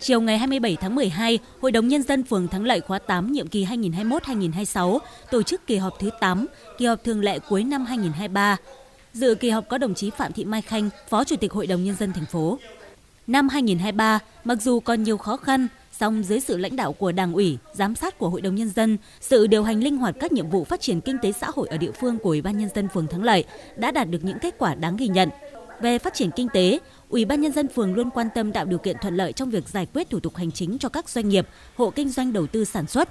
Chiều ngày 27 tháng 12, Hội đồng Nhân dân phường Thắng Lợi khóa 8 nhiệm kỳ 2021-2026 tổ chức kỳ họp thứ 8, kỳ họp thường lệ cuối năm 2023. Dự kỳ họp có đồng chí Phạm Thị Mai Khanh, Phó Chủ tịch Hội đồng Nhân dân thành phố. Năm 2023, mặc dù còn nhiều khó khăn, song dưới sự lãnh đạo của Đảng ủy, giám sát của Hội đồng Nhân dân, sự điều hành linh hoạt các nhiệm vụ phát triển kinh tế xã hội ở địa phương của Ủy ban Nhân dân phường Thắng Lợi đã đạt được những kết quả đáng ghi nhận. Về phát triển kinh tế, Ủy ban nhân dân phường luôn quan tâm tạo điều kiện thuận lợi trong việc giải quyết thủ tục hành chính cho các doanh nghiệp, hộ kinh doanh đầu tư sản xuất.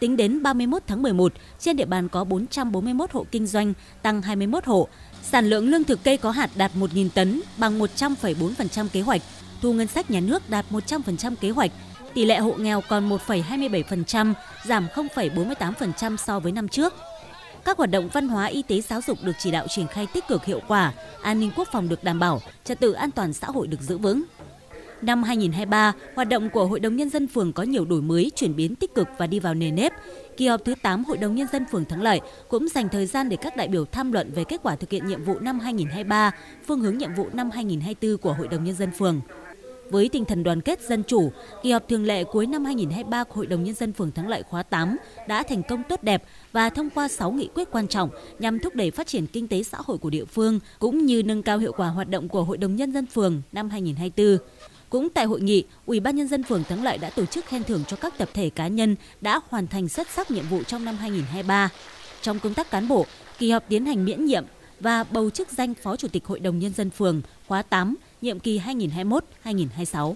Tính đến 31 tháng 11, trên địa bàn có 441 hộ kinh doanh, tăng 21 hộ. Sản lượng lương thực cây có hạt đạt 1.000 tấn, bằng 100,4% kế hoạch. Thu ngân sách nhà nước đạt 100% kế hoạch. Tỷ lệ hộ nghèo còn 1,27%, giảm 0,48% so với năm trước. Các hoạt động văn hóa, y tế, giáo dục được chỉ đạo triển khai tích cực hiệu quả, an ninh quốc phòng được đảm bảo, trật tự an toàn xã hội được giữ vững. Năm 2023, hoạt động của Hội đồng Nhân dân phường có nhiều đổi mới, chuyển biến tích cực và đi vào nề nếp. Kỳ họp thứ 8 Hội đồng Nhân dân phường Thắng Lợi cũng dành thời gian để các đại biểu tham luận về kết quả thực hiện nhiệm vụ năm 2023, phương hướng nhiệm vụ năm 2024 của Hội đồng Nhân dân phường. Với tinh thần đoàn kết dân chủ, kỳ họp thường lệ cuối năm 2023 của Hội đồng Nhân dân phường Thắng Lợi khóa 8 đã thành công tốt đẹp và thông qua 6 nghị quyết quan trọng nhằm thúc đẩy phát triển kinh tế xã hội của địa phương cũng như nâng cao hiệu quả hoạt động của Hội đồng Nhân dân phường năm 2024. Cũng tại hội nghị, Ủy ban nhân dân phường Thắng Lợi đã tổ chức khen thưởng cho các tập thể cá nhân đã hoàn thành xuất sắc nhiệm vụ trong năm 2023. Trong công tác cán bộ, kỳ họp tiến hành miễn nhiệm và bầu chức danh Phó Chủ tịch Hội đồng nhân dân phường khóa 8 nhiệm kỳ 2021-2026.